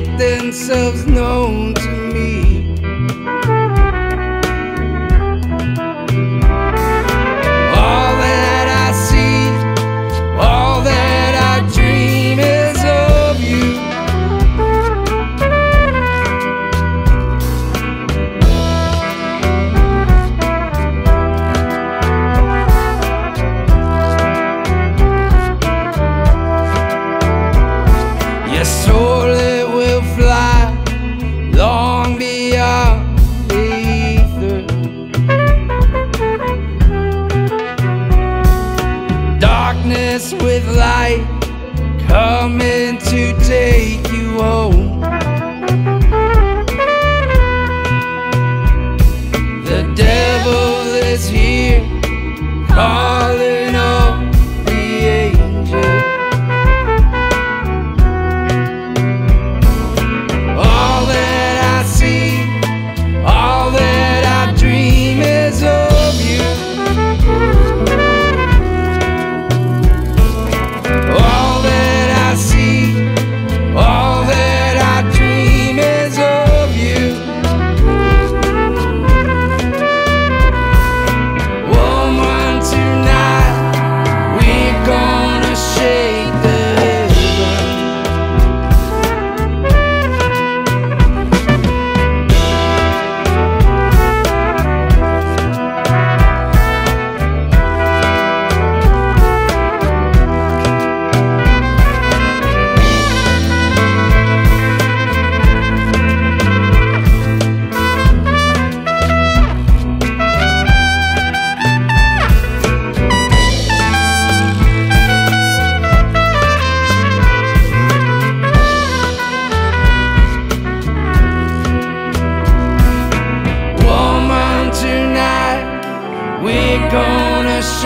make themselves known.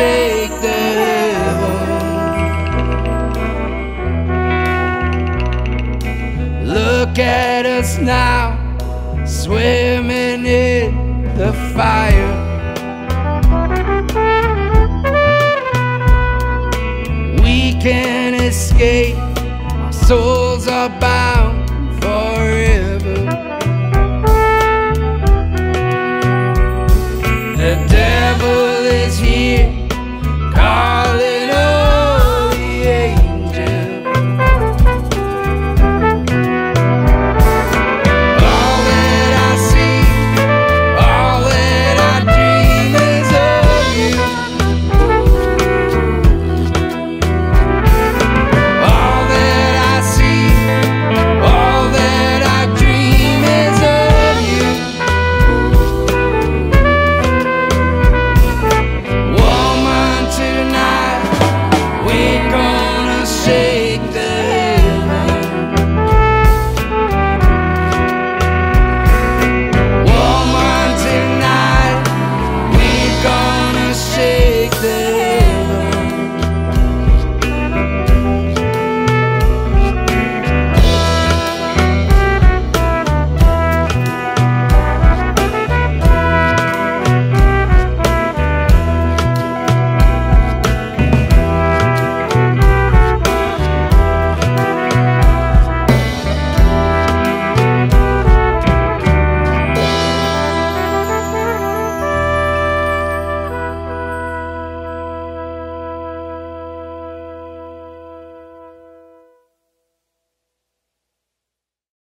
shake the. Look at us now, swimming in the fire. We can't escape, our souls are bound.